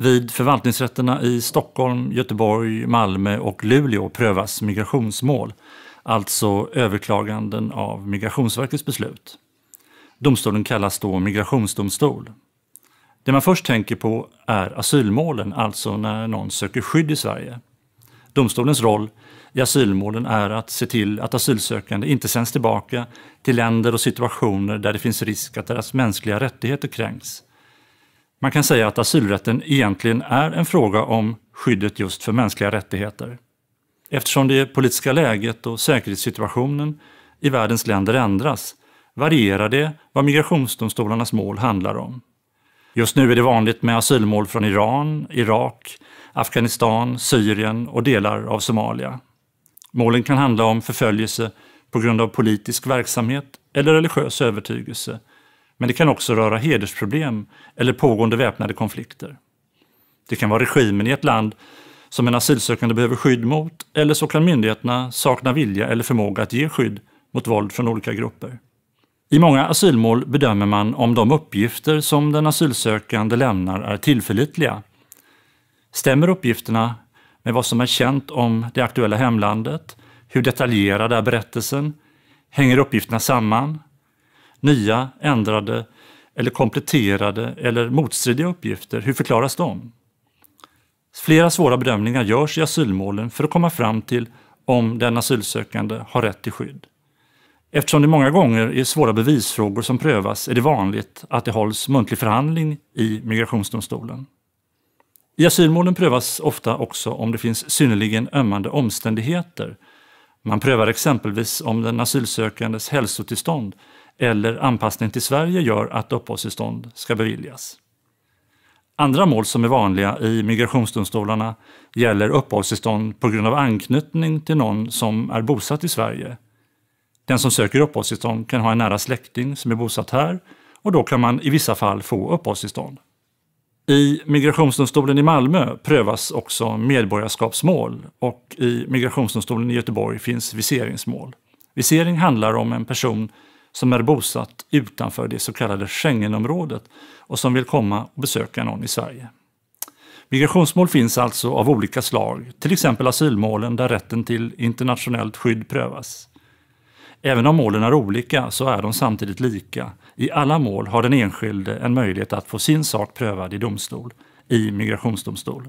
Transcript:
Vid förvaltningsrätterna i Stockholm, Göteborg, Malmö och Luleå prövas migrationsmål, alltså överklaganden av Migrationsverkets beslut. Domstolen kallas då migrationsdomstol. Det man först tänker på är asylmålen, alltså när någon söker skydd i Sverige. Domstolens roll i asylmålen är att se till att asylsökande inte sänds tillbaka till länder och situationer där det finns risk att deras mänskliga rättigheter kränks. Man kan säga att asylrätten egentligen är en fråga om skyddet just för mänskliga rättigheter. Eftersom det politiska läget och säkerhetssituationen i världens länder ändras varierar det vad migrationsdomstolarnas mål handlar om. Just nu är det vanligt med asylmål från Iran, Irak, Afghanistan, Syrien och delar av Somalia. Målen kan handla om förföljelse på grund av politisk verksamhet eller religiös övertygelse, men det kan också röra hedersproblem eller pågående väpnade konflikter. Det kan vara regimen i ett land som en asylsökande behöver skydd mot, eller så kan myndigheterna sakna vilja eller förmåga att ge skydd mot våld från olika grupper. I många asylmål bedömer man om de uppgifter som den asylsökande lämnar är tillförlitliga. Stämmer uppgifterna med vad som är känt om det aktuella hemlandet? Hur detaljerad är berättelsen? Hänger uppgifterna samman? Nya, ändrade eller kompletterade eller motstridiga uppgifter, hur förklaras de? Flera svåra bedömningar görs i asylmålen för att komma fram till om den asylsökande har rätt till skydd. Eftersom det många gånger är svåra bevisfrågor som prövas är det vanligt att det hålls muntlig förhandling i migrationsdomstolen. I asylmålen prövas ofta också om det finns synnerligen ömmande omständigheter. Man prövar exempelvis om den asylsökandes hälsotillstånd eller anpassning till Sverige gör att uppehållstillstånd ska beviljas. Andra mål som är vanliga i migrationsdomstolarna gäller uppehållstillstånd på grund av anknytning till någon som är bosatt i Sverige. Den som söker uppehållstillstånd kan ha en nära släkting som är bosatt här och då kan man i vissa fall få uppehållstillstånd. I Migrationsdomstolen i Malmö prövas också medborgarskapsmål och i Migrationsdomstolen i Göteborg finns viseringsmål. Visering handlar om en person som är bosatt utanför det så kallade Schengenområdet och som vill komma och besöka någon i Sverige. Migrationsmål finns alltså av olika slag, till exempel asylmålen där rätten till internationellt skydd prövas. Även om målen är olika så är de samtidigt lika. I alla mål har den enskilde en möjlighet att få sin sak prövad i domstol, i migrationsdomstol.